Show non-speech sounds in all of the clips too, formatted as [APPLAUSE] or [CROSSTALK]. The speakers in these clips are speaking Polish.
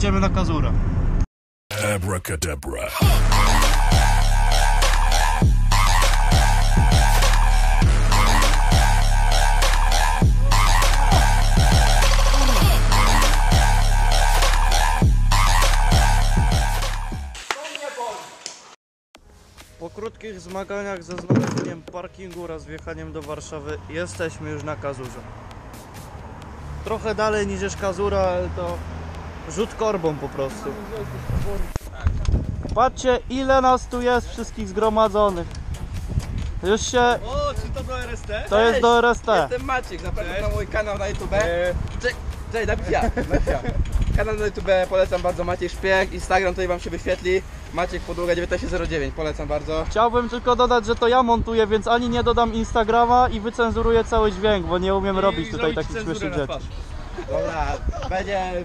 Jedziemy na Kazura. Abracadabra. Po krótkich zmaganiach ze znalezieniem parkingu oraz wjechaniem do Warszawy jesteśmy już na Kazurze. Trochę dalej niż jest Kazura, ale to rzut korbą po prostu. Patrzcie ile nas tu jest wszystkich zgromadzonych. Już się... O, czy to do RST? To jest do RST. Jestem Maciek, zapraszam na mój kanał na YouTube. Cześć, cześć, napija, [LAUGHS] napija. Kanał na YouTube polecam bardzo, Maciek Szpieg, Instagram tutaj wam się wyświetli. Maciek Podługa 1909, polecam bardzo. Chciałbym tylko dodać, że to ja montuję, więc ani nie dodam Instagrama i wycenzuruję cały dźwięk, bo nie umiem robić tutaj takich śmiesznych rzeczy. Dobra, będzie.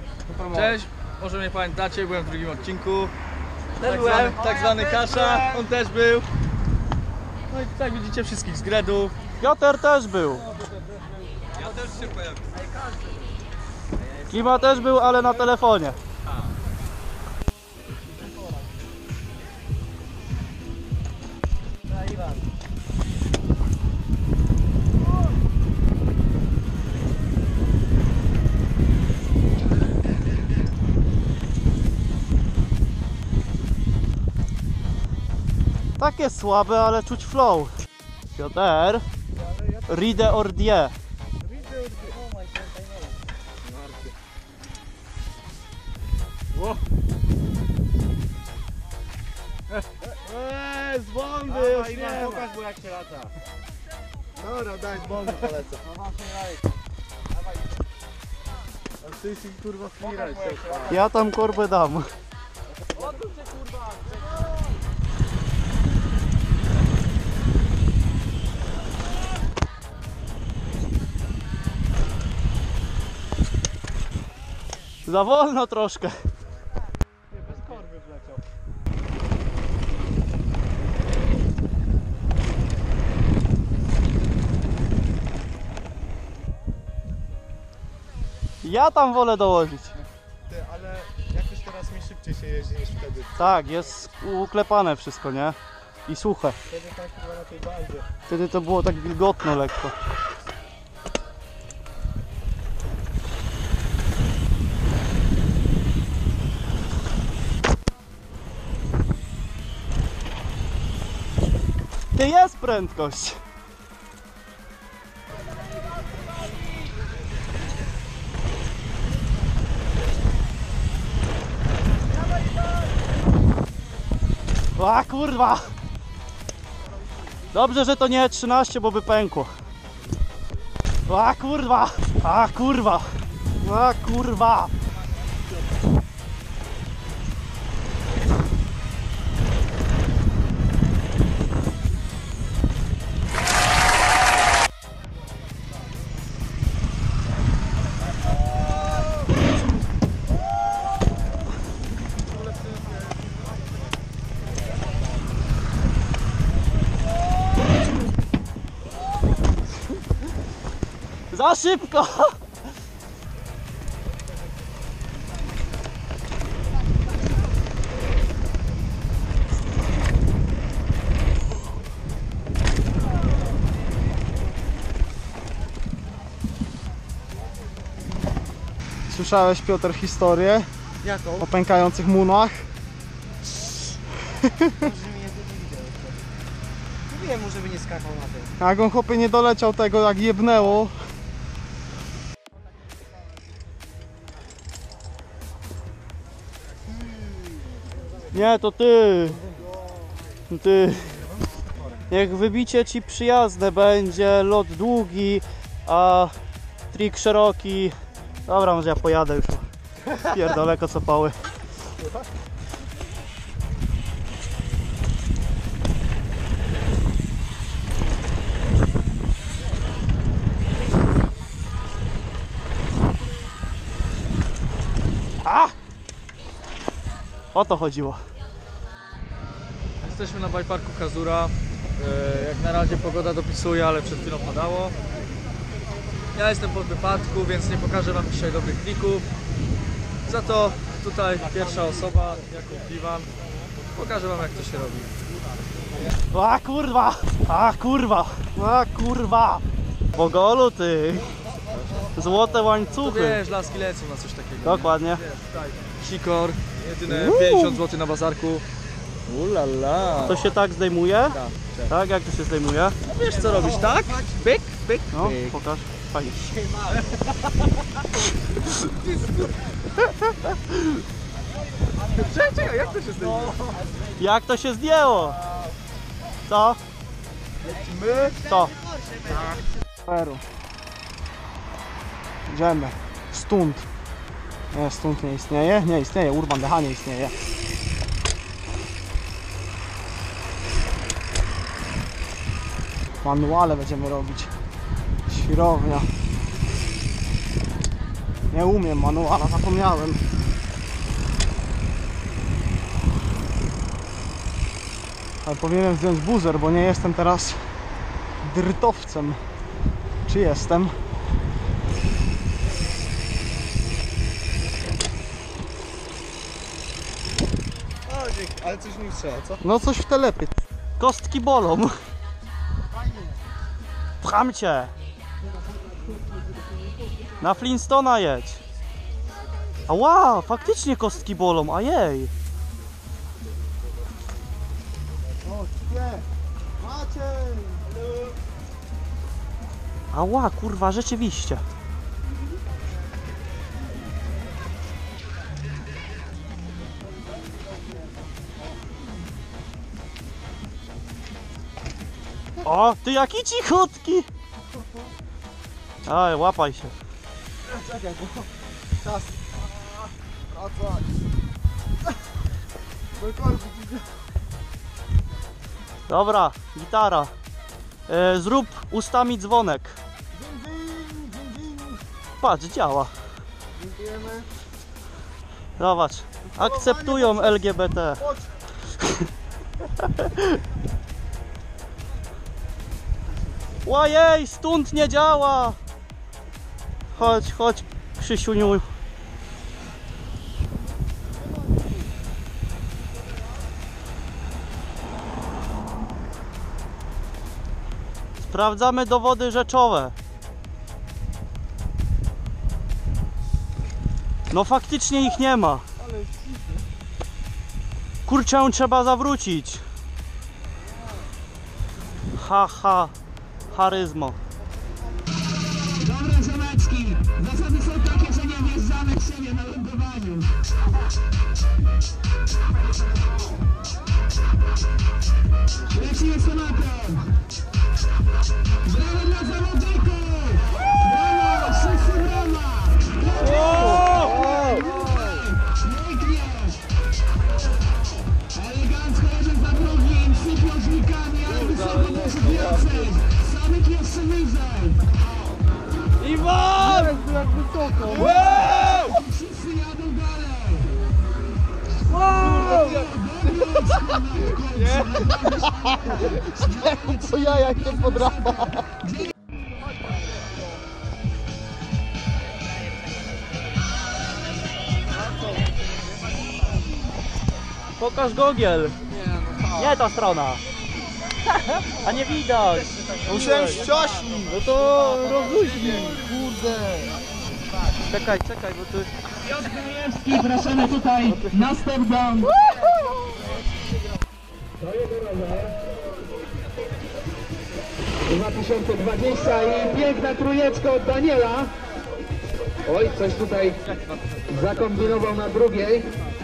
Cześć, może mnie pamiętacie, byłem w drugim odcinku. Też Tak byłem. zwany, tak zwany Kasza, on też był. No i tak widzicie wszystkich z Gredu. Piotr też był. Ja też się pojawię. Klima też był, ale na telefonie. Takie słabe, ale czuć flow. Piotr, ride or die. Eee, z bomby już nie ma. mu jak się lata. Dobra, daj z bomby polecam. A ty się kurwa się. Ja tam korbę dam. Za wolno troszkę. Ja tam wolę dołożyć. Ty, ale jakoś teraz mi szybciej się jeździ niż wtedy. Tak, jest uklepane wszystko, nie? I suche. Wtedy tak chyba na tej bandzie. Wtedy to było tak wilgotno lekko. Ty jest prędkość. A kurwa! Dobrze, że to nie 13, bo by pękło. A kurwa! A kurwa! A kurwa! Za szybko! Słyszałeś Piotr historię Jaką? o pękających munach? Mówiłem mu, żeby nie skakał na tym. Jak on chłopie nie doleciał tego jak jebnęło. Nie, to ty. Ty. Niech wybicie ci przyjazne będzie, lot długi, a trik szeroki. Dobra, może ja pojadę już. Pierdolę kocopały. A! O to chodziło. Jesteśmy na bajparku Kazura. E, Jak na razie pogoda dopisuje, ale przed chwilą padało. Ja jestem po wypadku, więc nie pokażę Wam dzisiaj dobrych klików. Za to tutaj pierwsza osoba, Jakub Piwan. Pokażę wam jak to się robi. A kurwa! A kurwa! A kurwa! Po golu ty! Złote To łańcuchy! wiesz, laski lecą na coś takiego. Dokładnie. Wiesz, sikor, jedyne Uuu. 50 zł na bazarku. Ulala. To się tak zdejmuje? Tak, jak to się zdejmuje? Wiesz co robisz, tak? Pyk, pyk, No, pyk. pokaż. Fajnie. Czekaj, czekaj, jak to się zdejmuje? Jak to się zdjęło? Co? My? Co? Peru. Idziemy. Stąd. Nie, stąd nie istnieje? Nie istnieje. Urban DH nie istnieje. Manuale będziemy robić. Świrownia. Nie umiem manuala, zapomniałem. Ale powinienem zdjąć buzer, bo nie jestem teraz drtowcem. Czy jestem? Ale coś mi trzeba, co? No coś w telepie. Kostki bolą. Pcham cię. Na Flintstona jedź. Ała, faktycznie kostki bolą, a jej. O, nie! Maciej! Ała, kurwa, rzeczywiście. O, ty jaki cichutki! Aj, łapaj się. Czekaj, bo czas. Mój korpus idzie. Dobra, gitara. E, zrób ustami dzwonek. Ding, ding, ding, ding. Patrz, działa. Dziękujemy. Zobacz. Akceptują LGBT. Chodź. [LAUGHS] Ojej, stąd nie działa. Chodź, chodź, Krzysiuniu. Sprawdzamy dowody rzeczowe. No faktycznie ich nie ma. Kurczę, trzeba zawrócić. Ha, ha. Charyzmo. Dobra, ziomeczki, zasady są takie, że nie wjeżdżamy w siebie na lądowaniu. Lecimy tematem. Brawo dla zawodników! Co ja jak nie podrapa. Pokaż gogiel. Nie ta strona. A nie widać. Musiałem ściośnić. No to rozluźnij. Kurde. Czekaj, czekaj, bo tu... Piotr Gajewski, proszemy tutaj na step down. To jego rower. 2020 i piękna trójeczka od Daniela. Oj, coś tutaj zakombinował na drugiej.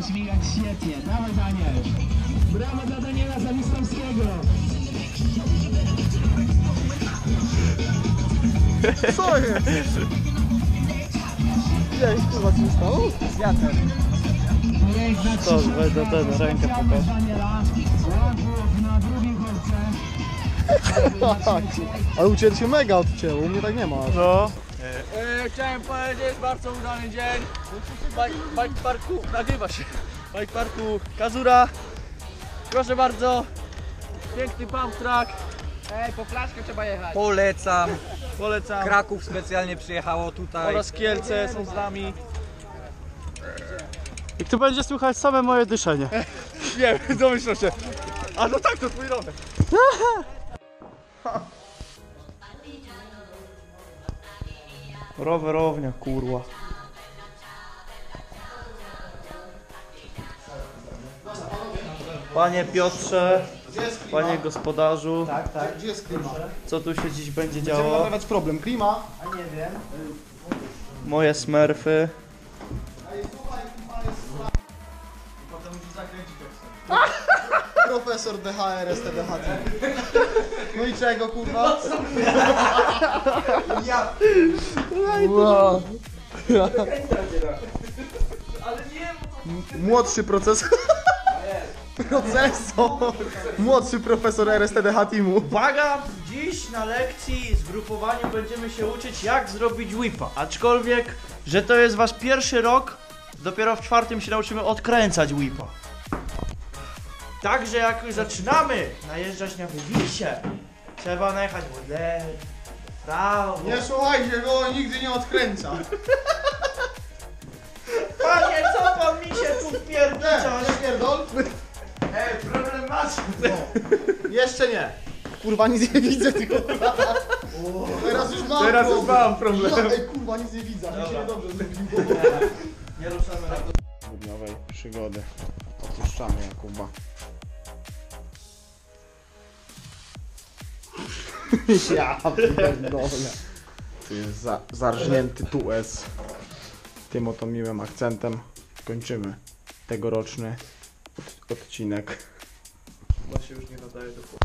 Śmigać świetnie, dawaj Daniel. Brawo dla Daniela Zawistowskiego. Co jest? Widziałeś kurwa co się stało? Wiatr. To, weź do tego, rękę pokaż. [LAUGHS] Ale u Ciebie się mega odcięło, u mnie tak nie ma. No. E, chciałem powiedzieć, bardzo udany dzień. Bike, bike parku, nagrywa się. Bike parku Kazura. Proszę bardzo. Piękny pump track. Ej, po flaszkę trzeba jechać. Polecam. Polecam. Kraków specjalnie przyjechało tutaj. Oraz Kielce są z nami. I tu będzie słychać same moje dyszenie. [LAUGHS] Nie, domyślę się. A no tak, to twój rower. [LAUGHS] [LAUGHS] Rowerownia, kurwa. Panie Piotrze, panie gospodarzu, Tak, tak. Gdzie jest klima? co tu się dziś będzie Będziemy działo? naprawiać problem. Klima? Moje smerfy. Profesor DHR, STDH. No i czego kurwa? Wow. Młodszy procesor. Procesor. Młodszy profesor RSTDH Teamu. Uwaga! Dziś na lekcji z grupowaniu będziemy się uczyć jak zrobić whipa. Aczkolwiek, że to jest wasz pierwszy rok, dopiero w czwartym się nauczymy odkręcać whipa. Także jak już zaczynamy najeżdżać na wywisie, trzeba najechać w lewo, prawo. Nie słuchajcie go, nigdy nie odkręca. Panie, co pan mi się tu wpierdnicza? Nie pierdol. Ej, problem masz. Jeszcze nie. Kurwa nic nie widzę tylko. Teraz już mam Teraz już mam problem. Ja, ej, kurwa nic nie widzę. Mi się niedobrze zrobiło. Nie ruszamy na Grudniowej przygody. Opuszczamy Jakuba. [LAUGHS] ja pierdolę. Tu jest za, zarżnięty tues. Tym oto miłym akcentem kończymy tegoroczny od, odcinek. Chyba się już nie nadaje do